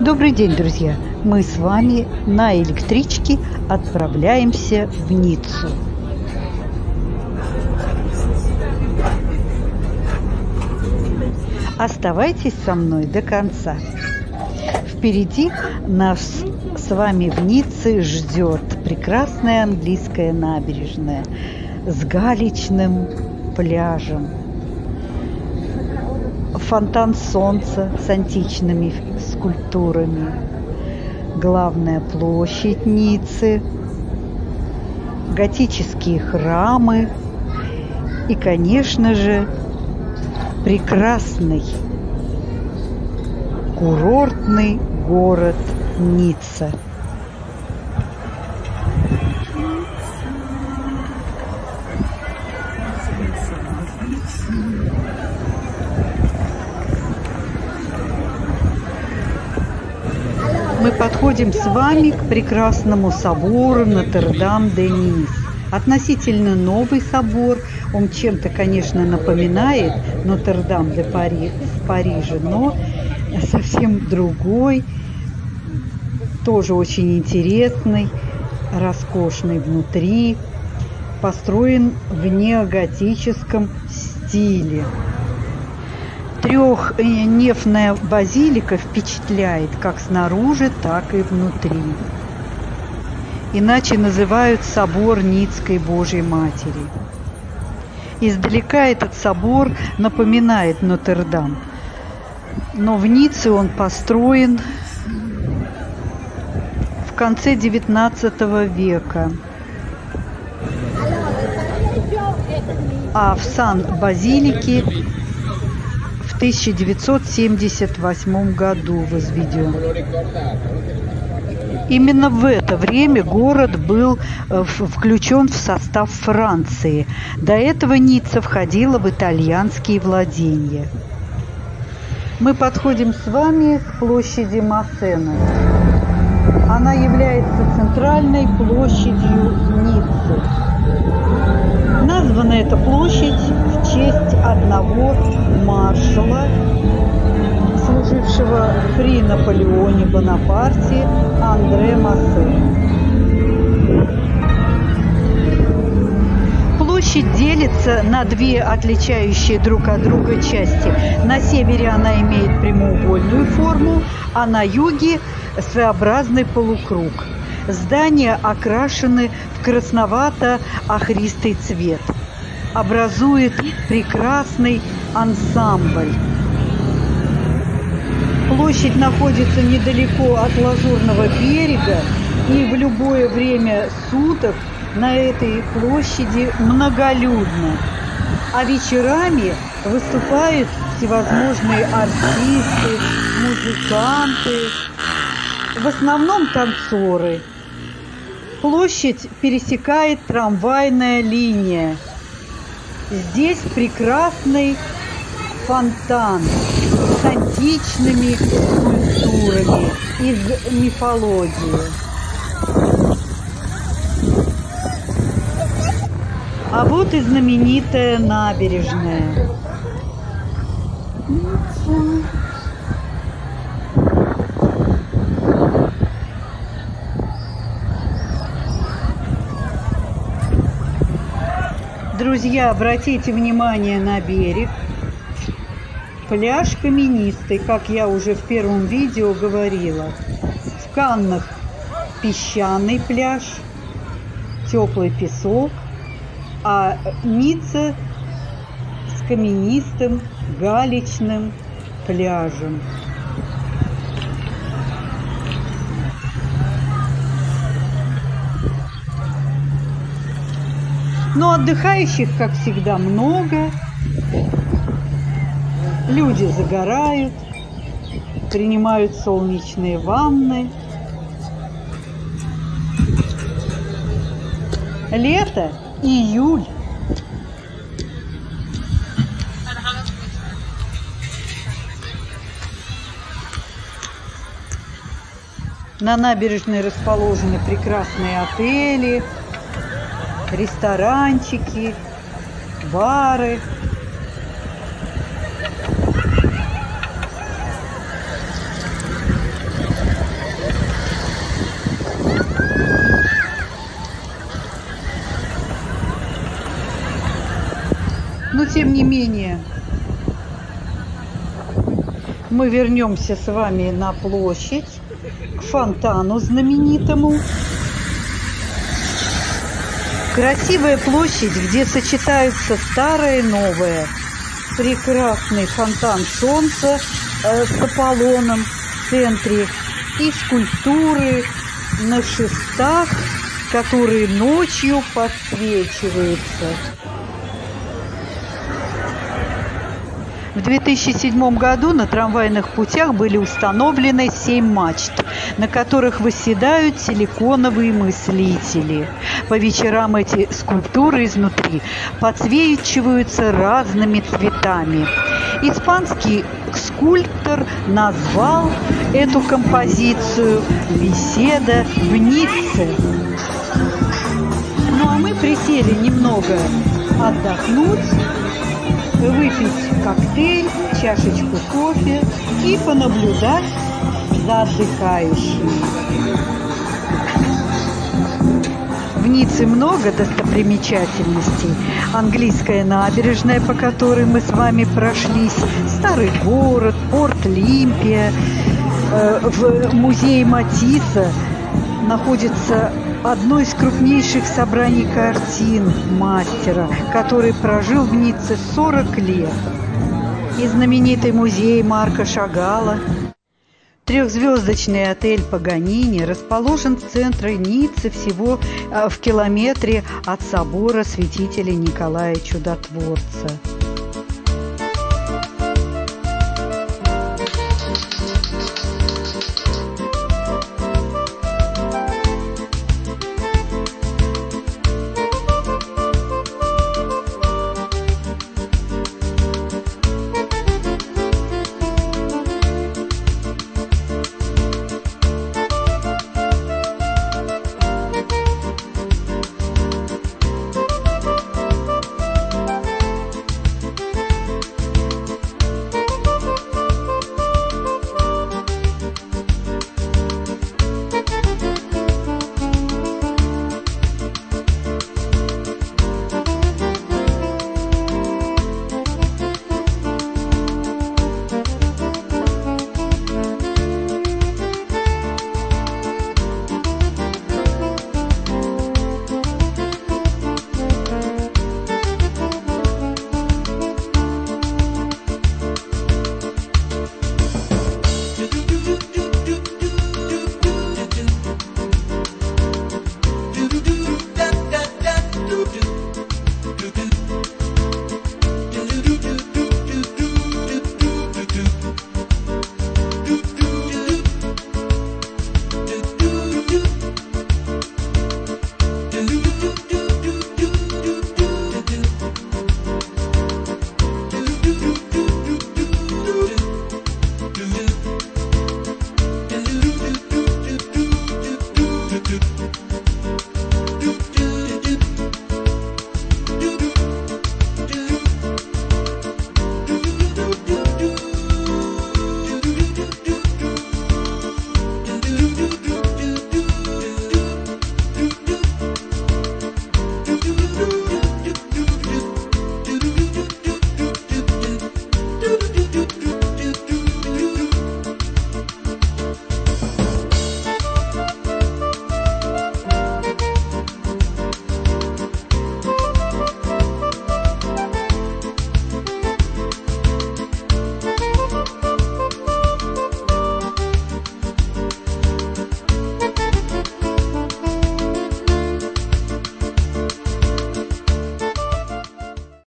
Добрый день, друзья! Мы с вами на электричке отправляемся в Ниццу. Оставайтесь со мной до конца. Впереди нас с вами в Ницце ждет прекрасная английская набережная с галечным пляжем, фонтан солнца с античными скульптурами, главная площадь Ниццы, готические храмы и, конечно же, прекрасный курортный город Ницца. Подходим с вами к прекрасному собору Нотр-Дам-де-Низ. Относительно новый собор, он чем-то, конечно, напоминает Нотр-Дам де Пари в Париже, но совсем другой, тоже очень интересный, роскошный внутри, построен в неоготическом стиле. Трехнефная базилика впечатляет как снаружи, так и внутри. Иначе называют собор Ницкой Божьей Матери. Издалека этот собор напоминает Нотр-Дам, но в Ницце он построен в конце XIX века. А в Сан-Базилике 1978 году возведен. Именно в это время город был э, включен в состав Франции. До этого Ницца входила в итальянские владения. Мы подходим с вами к площади Массена. Она является центральной площадью Ниццы. Названа эта площадь в честь одного маршала, служившего при Наполеоне Бонапарте Андре Массе. Площадь делится на две отличающие друг от друга части. На севере она имеет прямоугольную форму, а на юге своеобразный полукруг. Здания окрашены в красновато-охристый цвет. Образует прекрасный ансамбль. Площадь находится недалеко от Лазурного берега, и в любое время суток на этой площади многолюдно. А вечерами выступают всевозможные артисты, музыканты, в основном танцоры. Площадь пересекает трамвайная линия. Здесь прекрасный фонтан с античными культурами из мифологии. А вот и знаменитая набережная. Друзья, обратите внимание на берег. Пляж каменистый, как я уже в первом видео говорила. В Каннах песчаный пляж, теплый песок, а Ницца с каменистым галечным пляжем. Но отдыхающих, как всегда, много. Люди загорают, принимают солнечные ванны. Лето, июль. На набережной расположены прекрасные отели, ресторанчики, бары. Тем не менее, мы вернемся с вами на площадь, к фонтану знаменитому. Красивая площадь, где сочетаются старое и новое. Прекрасный фонтан солнца э, с Аполлоном в центре и скульптуры на шестах, которые ночью подсвечиваются. В 2007 году на трамвайных путях были установлены семь мачт, на которых восседают силиконовые мыслители. По вечерам эти скульптуры изнутри подсвечиваются разными цветами. Испанский скульптор назвал эту композицию «Беседа в Ницце». Ну а мы присели немного отдохнуть выпить коктейль, чашечку кофе и понаблюдать за отдыхающими. В Ницце много достопримечательностей. Английская набережная, по которой мы с вами прошлись, старый город, порт Лимпия. Э, в музее Матисса находится одно из крупнейших собраний картин мастера, который прожил в Ницце 40 лет. И знаменитый музей Марка Шагала. Трехзвездочный отель Паганини расположен в центре Ниццы всего э, в километре от собора святителя Николая Чудотворца.